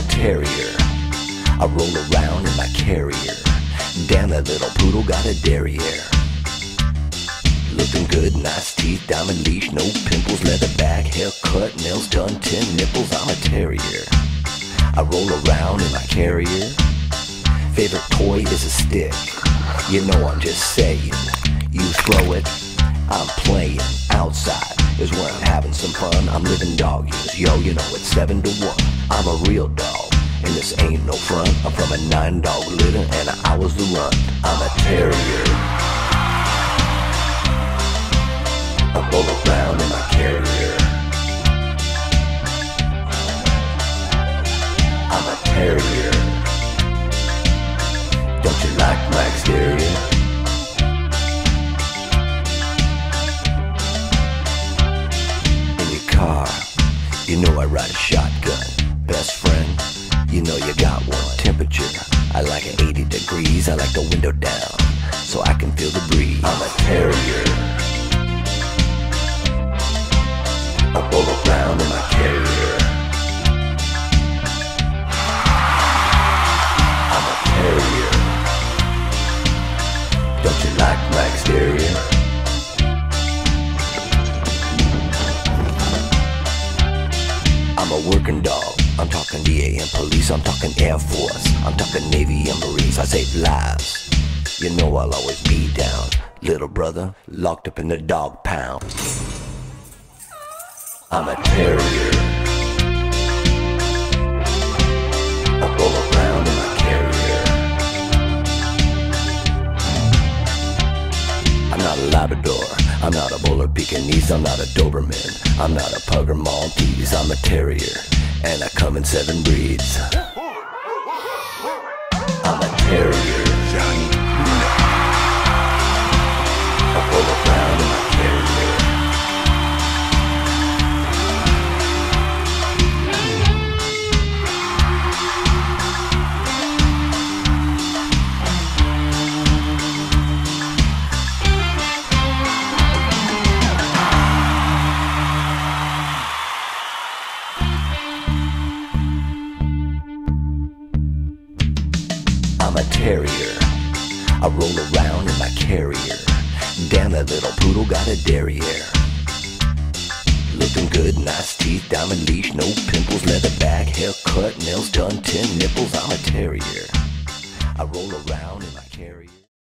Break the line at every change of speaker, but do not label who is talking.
terrier. I roll around in my carrier. Damn, that little poodle got a derriere. Looking good, nice teeth, diamond leash, no pimples, leather bag, haircut, nails done, ten nipples. I'm a terrier. I roll around in my carrier. Favorite toy is a stick. You know I'm just saying. Fun. I'm living dog years, yo. You know it's seven to one. I'm a real dog, and this ain't no front. I'm from a nine dog litter, and I was the run. I'm a terrier. I roll around in my carrier. I'm a terrier. Don't you like my exterior? You know I ride a shotgun. Best friend, you know you got one. Temperature, I like it 80 degrees. I like the window down, so I can feel the breeze. I'm a terrier. I'm a working dog. I'm talking DA and police. I'm talking Air Force. I'm talking Navy and Marines. I save lives. You know I'll always be down. Little brother, locked up in the dog pound. I'm a terrier. A Labrador. I'm not a Bowler Pekingese. I'm not a Doberman. I'm not a Pugger Maltese. I'm a terrier, and I come in seven breeds. Terrier. I roll around in my carrier. Damn, that little poodle got a derriere. Looking good, nice teeth, diamond leash, no pimples, leather bag, haircut, nails done, ten nipples. I'm a terrier. I roll around in my